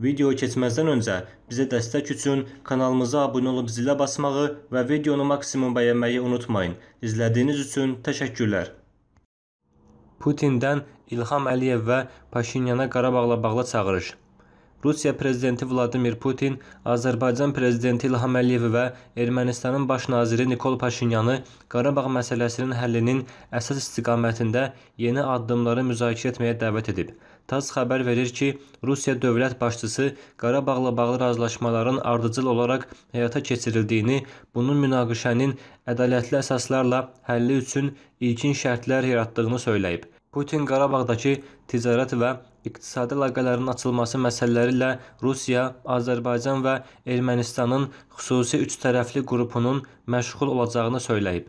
Videoya keçməzdən öncə bizə dəstək üçün kanalımıza abunə olub zilə basmağı və videonu maksimum bəyənməyi unutmayın. İzlədiyiniz üçün təşəkkürlər. Putindən İlham Əliyev və Paşinyana Qarabağla bağlı çağırış. Rusiya prezidenti Vladimir Putin Azərbaycan prezidenti İlham Əliyevi və Ermənistanın baş naziri Nikol Paşinyanı Qarabağ məsələsinin həllinin əsas istiqamətində yeni addımları müzakirə etməyə dəvət edib. TASS xəbər verir ki, Rusiya dövlət başçısı Qarabağla bağlı razılaşmaların ardıcıl olaraq həyata keçirildiyini, bunun münaqişənin ədalətli əsaslarla həlli üçün ilkin şərtlər yaratdığını söyləyib. Putin Qarabağdakı ticarət və iqtisadi əlaqələrin açılması məsələləri ilə Rusiya, Azərbaycan və Ermənistanın xüsusi üçtərəfli qrupunun məşğul olacağını söyləyib.